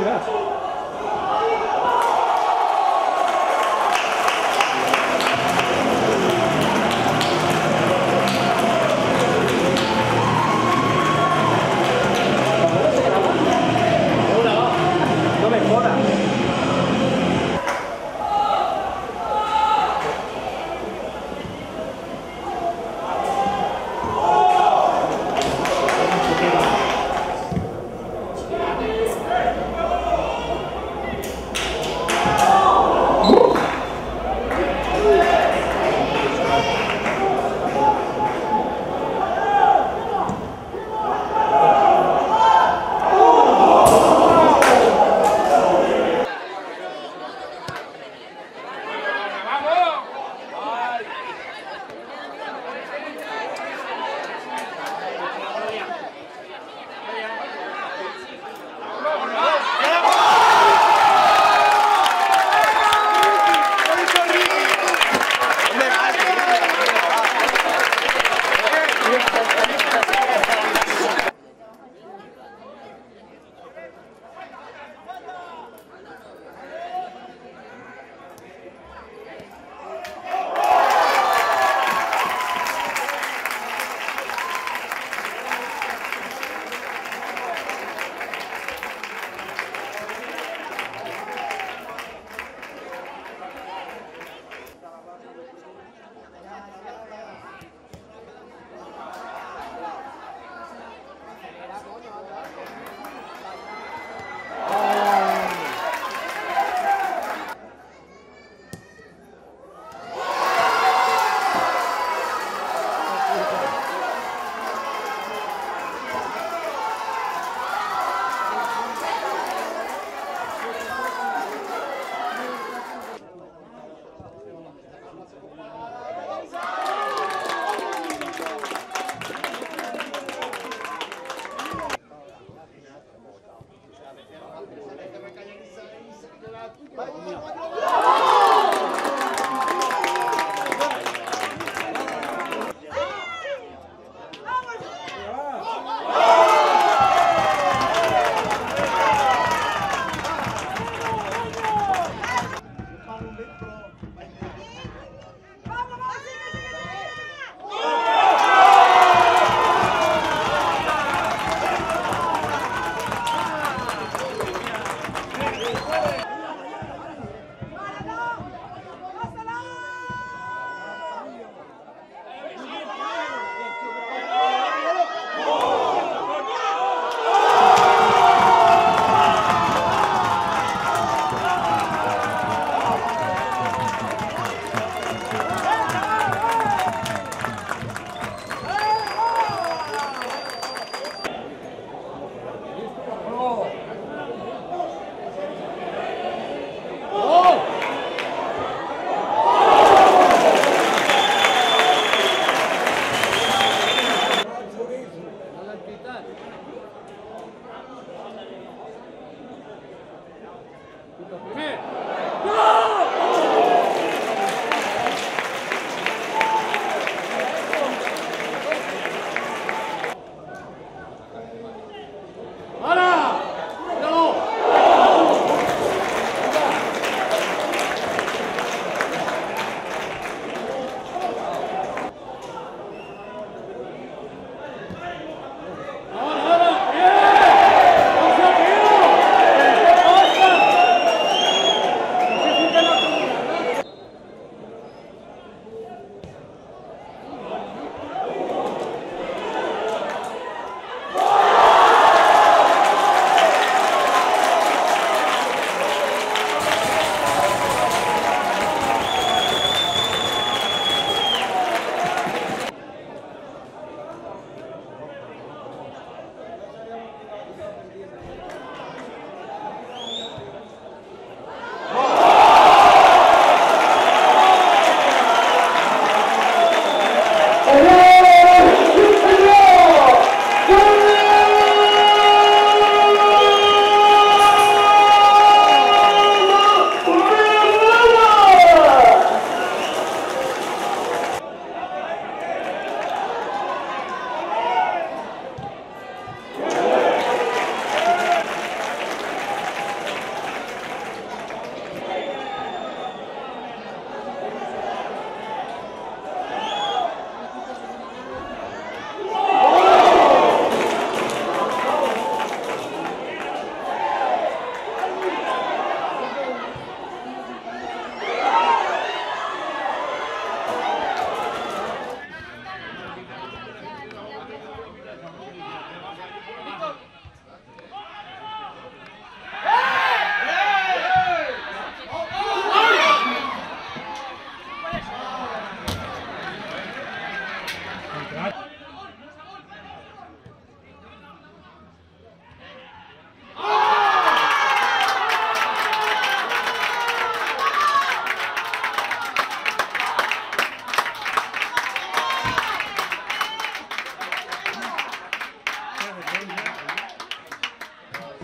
yeah. Yeah. Come here.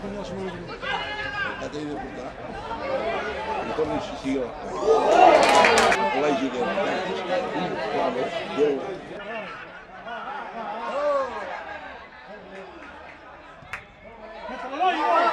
español se me olvidó. Ha tenido que portar. Entonces siguió. Col·legi de Artes, un clave, Déu. Mete!